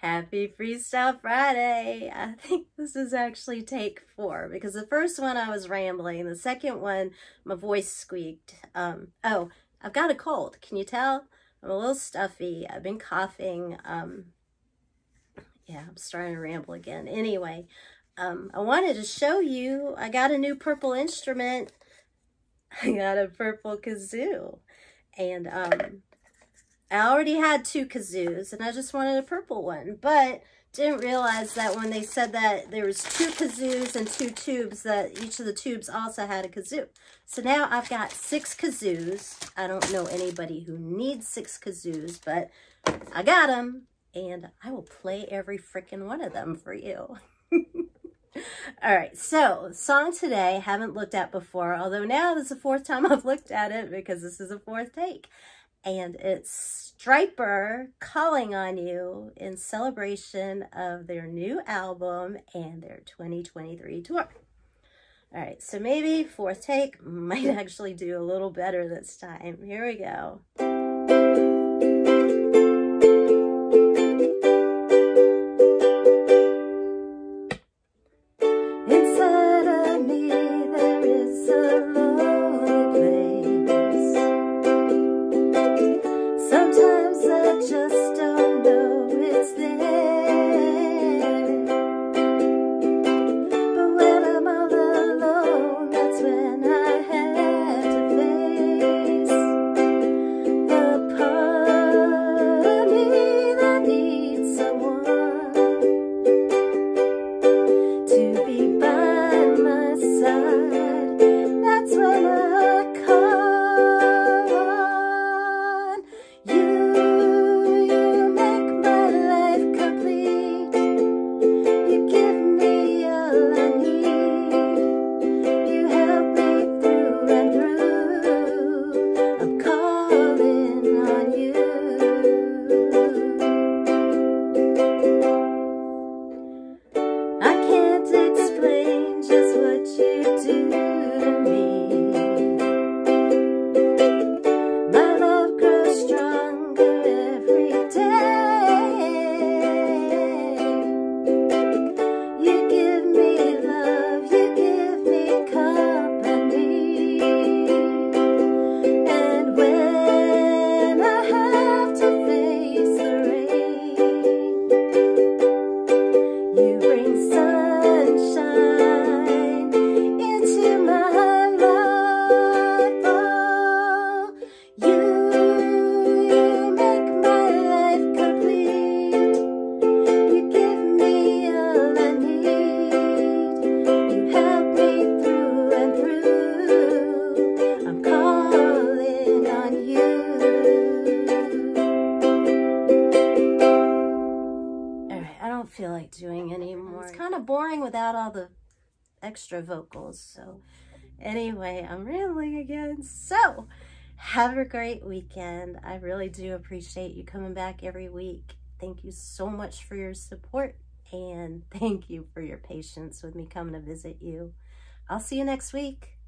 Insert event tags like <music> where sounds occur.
Happy Freestyle Friday! I think this is actually take four because the first one I was rambling. The second one, my voice squeaked. Um, oh, I've got a cold. Can you tell? I'm a little stuffy. I've been coughing. Um, yeah, I'm starting to ramble again. Anyway, um, I wanted to show you, I got a new purple instrument. <laughs> I got a purple kazoo. And um, I already had two kazoos and I just wanted a purple one, but didn't realize that when they said that there was two kazoos and two tubes, that each of the tubes also had a kazoo. So now I've got six kazoos. I don't know anybody who needs six kazoos, but I got them and I will play every freaking one of them for you. <laughs> All right, so song today, haven't looked at before, although now this is the fourth time <laughs> I've looked at it because this is a fourth take and it's Stryper calling on you in celebration of their new album and their 2023 tour. All right, so maybe fourth take might <laughs> actually do a little better this time. Here we go. Feel like doing anymore. It's kind of boring without all the extra vocals. So anyway, I'm rambling again. So have a great weekend. I really do appreciate you coming back every week. Thank you so much for your support and thank you for your patience with me coming to visit you. I'll see you next week.